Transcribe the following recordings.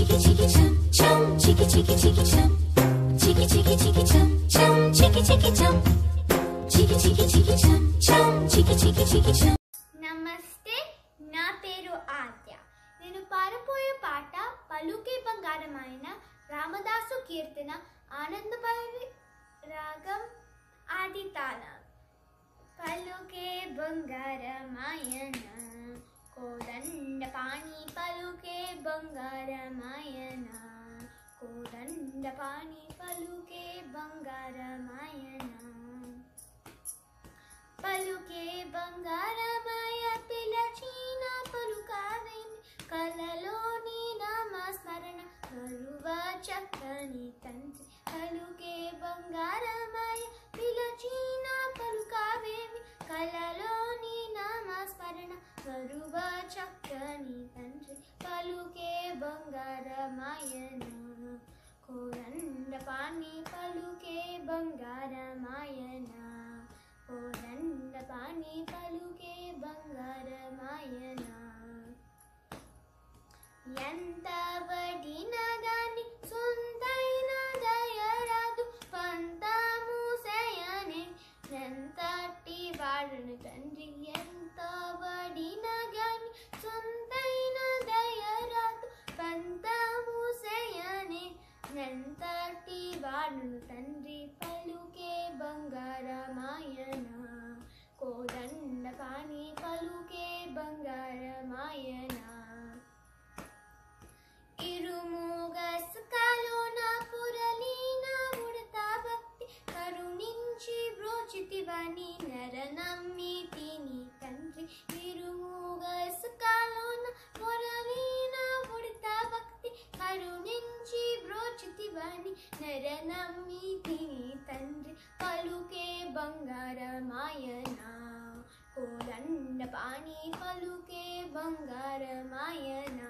chicky chicky chum chum chicky chicky chicky chum chicky chicky chicky chum chum chicky chicky chum chicky chicky chicky chum chum chicky chicky chicky chum నమస్తే నా పేరు ఆద్య నేను పాడపోయే పాట పలుకే బంగారమైన రామదాసు కీర్తన ఆనందభైరి రాగం ఆది తాళం పలుకే బంగారమాయన కోదండ పాణి పలుకే బంగారమాయన. కోదండ పాణి పలుకే బంగారమాయన. పలుకే బంగారమాయ పిలచిన పలుకావేమి కలలోని నామస్మరణ కరువ చక్కని తండ్రి. పలుకే బంగారమాయ చక్కని తండ్రి పలుకే బంగారమాయన కోరండ పాణి పలుకే బంగారమాయన. కోరండ పాణి పలుకే బంగారమాయన. ఎంత పడినగా ఎంతటి వాడును తండ్రి ఎంత బడిన గాని సొంతైన దయరాదు పంతము సయనే. ఎంతటి వాడును తండ్రి బ్రోచితివని నర నమ్మితిని తండ్రి పలుకే బంగారమాయన. కోదండ పాని పలుకే బంగారమాయన.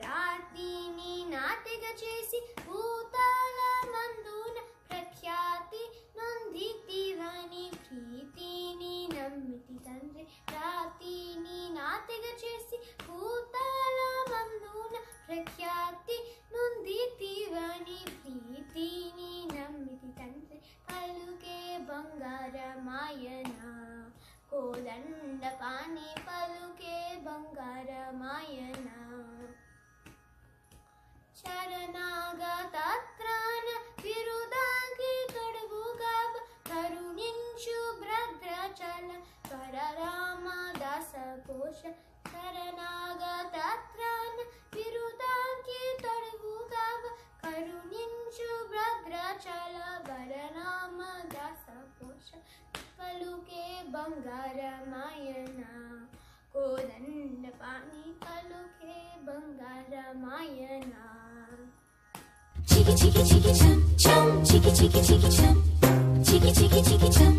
రాతిని నాటిక చేసి భూతాల మందున ప్రఖ్యాతి నొందితివని ప్రీతిని నమ్మితి తండ్రి. రాతిని నాటిక చేసి భూ బంగారమాయన కోదండ పాణి పలుకే బంగారమాయన శరణాగతాత్రాన విరుదాంగి తొడుగుగాబ కరుణించు భద్రాచల పరరామదాస కోశ శరణాగతాత్రాన విరుదాంగి తొడుగుగాబ కరుణించు భద్రాచల వరరామదాస కోశ పలుకే బంగారమాయన కోదండ పాణి పలుకే బంగారమాయన chicky chicky chicky chum chum chicky chicky chicky chum chicky chicky chicky chum